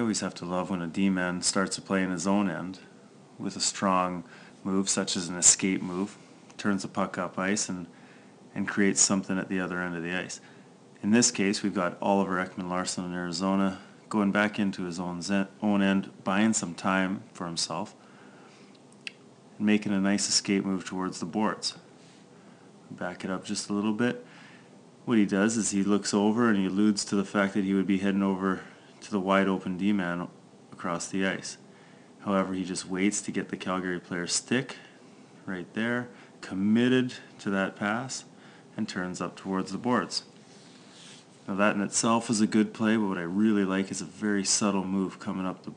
You always have to love when a D-man starts to play in his own end with a strong move such as an escape move, turns the puck up ice and, and creates something at the other end of the ice. In this case, we've got Oliver Ekman-Larsson in Arizona going back into his own, zen, own end, buying some time for himself, and making a nice escape move towards the boards. Back it up just a little bit. What he does is he looks over and he alludes to the fact that he would be heading over to the wide open D-man across the ice. However, he just waits to get the Calgary player's stick right there, committed to that pass, and turns up towards the boards. Now that in itself is a good play, but what I really like is a very subtle move coming up the,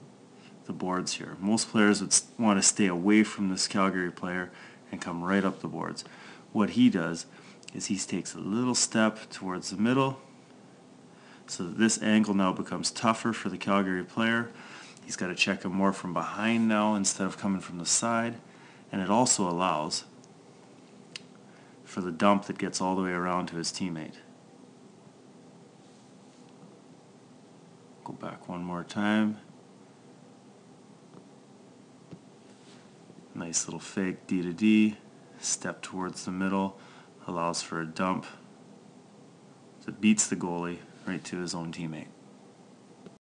the boards here. Most players would want to stay away from this Calgary player and come right up the boards. What he does is he takes a little step towards the middle, so that this angle now becomes tougher for the Calgary player. He's got to check him more from behind now instead of coming from the side. And it also allows for the dump that gets all the way around to his teammate. Go back one more time. Nice little fake D to D. Step towards the middle. Allows for a dump. So it beats the goalie right to his own teammate.